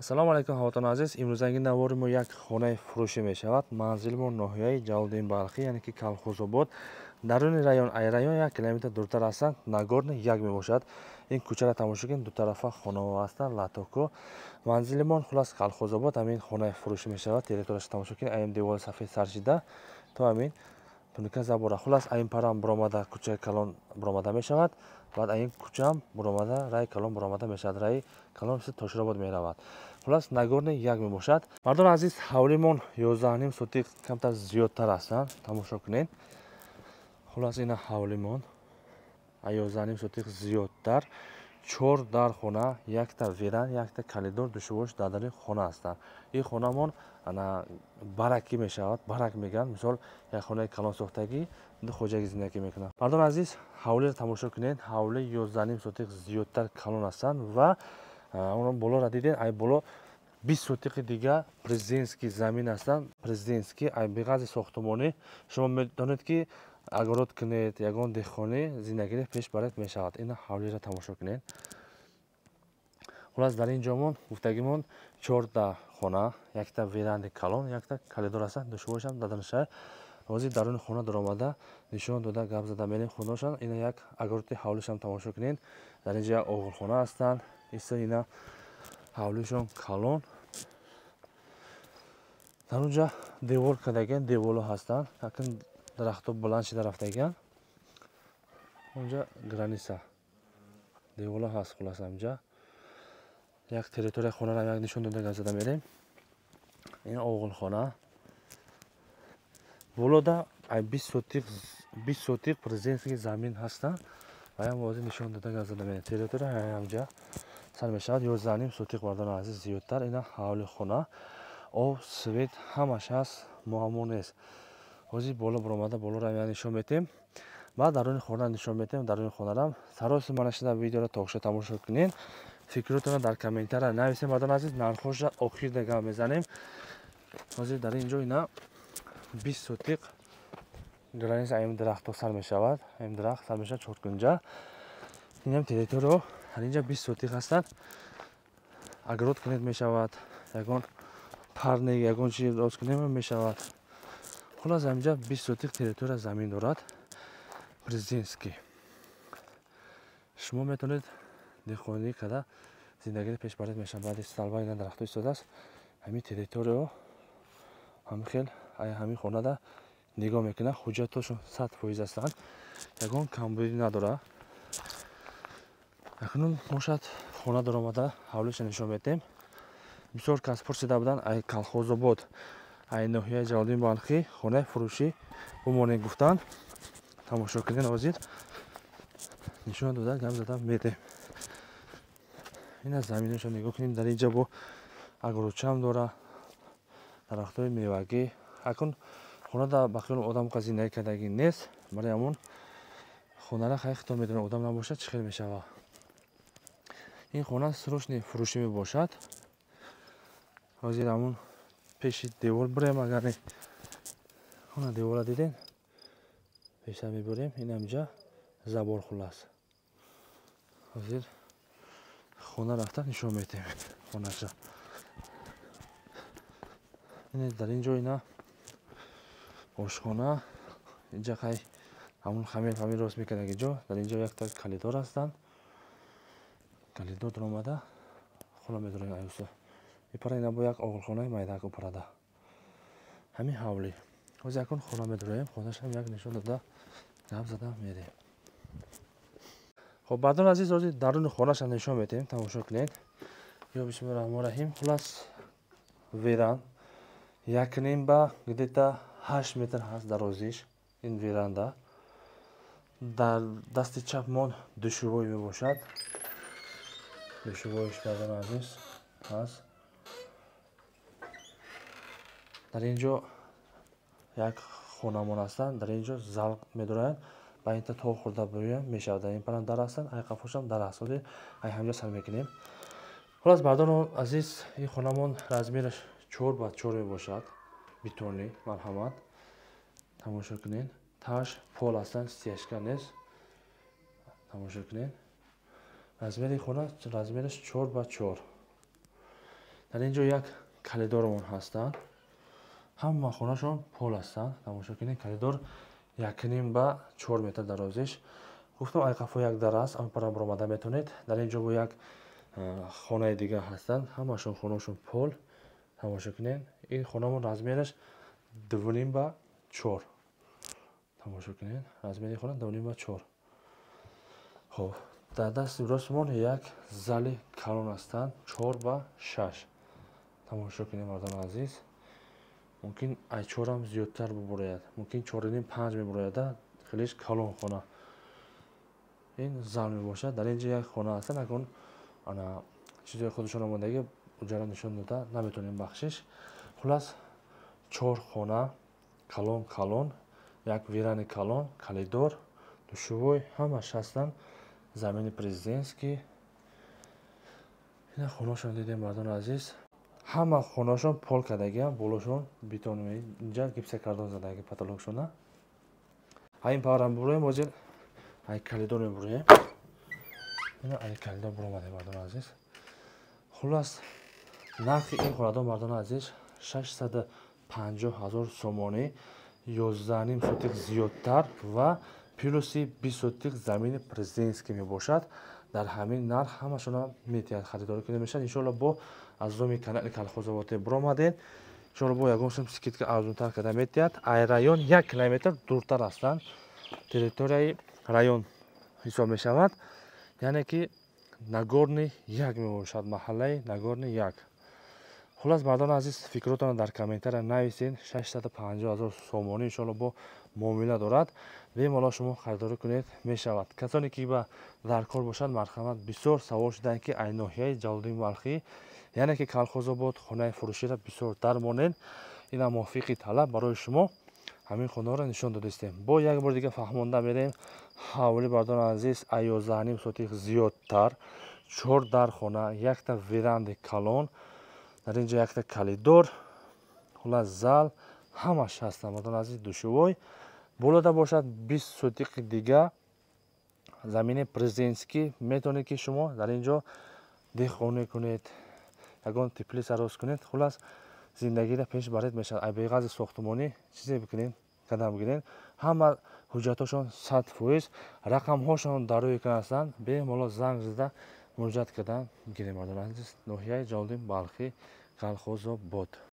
ассалому алайкум ҳавотони азиз. Имрӯзанги навори мо як хонаи фурӯшӣ мешавад. Манзили мо ноҳияи ҷалолиддин балхӣ яъне ки калхозобод. Даруни район ай район як километр дуртар ҳастанд. Нагорни як мебошад. Ин кӯчаро тамошо кунед дутарафа хонаҳо ҳастанд латоко. Манзилимон хулас калхозобод ҳамин хонаи фурӯшӣ мешавад. Территорияш тамошо кунед аин девори сафед саршида то ҳамин туника забора хулас аин парам буромада кӯчаи калон буромада мешавад. Баъд аин кӯчаам буромада раи калон буромада мешавад. Раи калон тоширобод меравад. Хулас нагорни як мебошад. Мардони азиз ҳавлимон ёздаҳним сутиқ камтар зиёдтар ҳастанд. Тамошо кунед. Хулас ина ҳавлимон а ёздаҳним сутиқ зиёдтар чор дар хона якта веран якта калидор душворш дадани хона ҳастанд ин хонамон баракӣ мешавад барак мегӯянд. Мисол як хонаи калон сохтагӣ хоҷагӣ зиндагӣ мекунад. Мардони азиз ҳавлиро тамошо кунед. Ҳавли ёздаҳним сутиқ зиёдтар калон ҳастанд ва он болоро дидед. Ай боло бист сотиқи дигар президентский замин ҳастанд. Президентский ай биғази сохтумонӣ шумо медонед ки огород кунед ягон деҳқонӣ зиндагӣ пеш баред мешавад. Ина ҳавлиро тамошо кунед. Хулас дар ин ҷомон гуфтагимон чорта хона якта веранди калон якта калидор ҳастанд душворшам даданашай ҳозир даруни хона даромада нишон дода гап зада мерем хуношан ина як огороди ҳавлишам тамошо кунед. Дар инҷа як оғилхона ҳастанд. Иса ина ҳавлишон калон. Дар онҷа девор кардагиан деворо ҳастанд. Якн дарахтҳо буланд шида рафтагиан онҷа граниса. Деворо ҳаст хуласа инҷа як территорияи хонаро як нишон дода гап зада мерем. Ин оғилхона. Болода бист сотиқ бист сотиқ президентский замин ҳастанд ваям ҳозир нишон дода гап зада мерем территория ҳамҷа сар мешавад ёздаҳним сутиқ мардони азиз зиёдтар. Ина ҳавли хона об свет ҳамаш ҳаст муаммо нест ҳозир боло буромада болоро нишон метем. Баъд даруни хона нишон метем даруни хонарам сароси манашида видеоро тохша тамошо кунед. Фикротона дар комментария нависем. Мардони азиз нархоша охирда гап мезанем. Ҳозир дар ин ҷо ина бист сутиқ граниса аим дарахтҳо сар мешавад. Аим дарахт сар мешавад чоркунҷа инам территорио ҳар инҷа бист сотиқ ҳастанд огород кунед мешавад. Ягон парне ягон чи рост кунед мешавад хулас амҷа бист сотиқ территория замин дорад президентский шумо метавонед деҳқонӣ карда зиндагиро пешбаред мешавад. Баъди салба ина дарахтҳо истодааст. Ҳамин территорио ҳамин хел ай ҳамин хонада нигоҳ мекунад. Ҳуҷҷатҳошон сад фоиз ҳастанд. Ягон камбудӣ надорад акнун бошад хона даромада ҳавлиша нишон медиҳем бисёр кас пурсида буданд. Ай калхозобод ай ноҳияи ҷалолиддин балхӣ хонаи фурӯшӣ бумонед гуфтанд тамошо кунед ҳозир нишон дода гап зада медиҳем. Ина заминашо нигоҳ кунед дар инҷа бо агородчаам дора дарахтҳои мевагӣ. Акун хонада ба хиёли одам ка зиндагӣ кардагӣ нест барои ҳамон хонара хай хитоб медонад одам набошад чӣ хел мешавад? Ин хона срочни фурӯшӣ мебошад. Ҳозир ҳамун пеши девор бурем агар хона девора дидем пештар мебурем. Ин амҷа забор хулас. Ҳозир хона рафта нишон метем хонаша. Ин дар ин ҷо ина ошхона инҷа хай ҳамун хамир ҳамин рост мекардаги ҷо дар ин ҷо якта калидор ҳастанд калидо дуромада хона медорем аюса ипара ина бо як оғилхонаи майдаак упарада ҳамин ҳавлӣ. Ҳозир якон хона медорем хонашам як нишон дода. Гап зада мерем. Хоб бардон азиз ҳозир даруни хонаша нишон медиҳем тамошо кунед. Ё бисмилла раҳмон раҳим хулас веран. Якним ба гдета ҳашт метр ҳаст дарозиш ин веранда. Дар дасти чапмон душӯбой мебошад. Душувоиш кардани азиз ҳаст дар ин ҷо як хонамон ҳастанд дар ин ҷо зал медоранд ба инта то хӯрда биёям мешавад. Дар ин парам дар ҳастанд ай қафошам дар ҳаст оди ай ҳамҷа сар мекунем. Холас бардоно азиз ин хонамон размераш чор ба чор мебошад. Битони марҳамат. Тамошо кунед таш пол ҳастанд стяжка нест тамошо кунед размери хона размераш чор ба чор. Дар ин ҷо як калидоромон ҳастанд ҳама хонашон пол ҳастанд. Тамошо кунед калидор якним ба чор метр дарозиш гуфтам айқафо як дар аст. Ампара биромада метавонед дар ин ҷо бо як хонаи дигар ҳастанд. Ҳамашон хонашон пол. Тамошо кунед ин хонамон размераш дувним ба чор. Тамошо кунед размери хона дувним ба чор. Хоб дар дасти ростмон як зали калон ҳастанд. Чор ба шаш. Тамошо кунед мардони азиз мумкин ай чорам зиёдтар бубурояд мумкин чорним панҷ мебурояда хелеш калон хона. Ин зал мебошад. Дар ин ҷо як хона ҳастан ягон ана чизои худашон омодаги уҷара нишон дода наметавонем бахшиш. Хулас чор хона калон калон як верани калон калидор душувой ҳамаш ҳастанд. Замини президентский. Ина хонашон дидем мардони азиз ҳама хонашон пол кардагиам болошон битон инҷа гипсакардон задаги потолокшона ҳаин паврам буроем озир ай калидор мебуроем ина ай калидор буромадем мардони азиз. Хулас нархи ин хонадон мардони азиз шашсаду панҷоҳ ҳазор сомонӣ ёздаҳним сотиқ зиёдтар ва плюси бист сотиқ замини президентский мебошад. Дар ҳамин нарх ҳамашона метиҳад. Харидорӣ кунда мешавад. Иншоалло бо аз зоми канали калхозовоте биромадед иншоалло бо ягон сум скидка арзунтар карда метиҳад. Ай район як километр дуртар ҳастанд. Территорияи район ҳисоб мешавад. Яъне ки нагорни як мебошад маҳаллаи нагорни як. Хулас мардони азиз фикротонро дар комментария нависед. 650 ҳазор сомонӣ иншоалло бо муомила дорад. Бемало шумо харидорӣ кунед мешавад. Касоне ки ба дар кор бошад марҳамат бисёр савол шуданд ки ай ноҳияи ҷалолиддин балхӣ яъне ки калхозобод хонаи фурӯширо бисёр дар монед ина мувофиқи талаб барои шумо ҳамин хонаро нишон додистем бо як бори дига фаҳмонда мерем ҳавли бардони азиз ай ёздаҳним сотиқ зиёдтар. Чор дар хона якта веранди калон дар ин ҷо якта калидор хулас зал ҳамаш ҳастанд мардони азиз душувой болода бошад бист сотиқи дига замини президентскӣ метавонед ки шумо дар ин ҷо деҳқонӣ кунед ягон теплиса рост кунед хулас зиндагиро пеш баред мешавад. Ай беғази сохтумонӣ чизе бикунед? Қадам бигиред ҳама ҳуҷҷатҳошон сад фоиз рақамҳошон дар рӯи экран ҳастанд. Бемало занг зада муроҷиат кардан гирем мардони азиз ноҳияи ҷалолиддин балхӣ калхозобод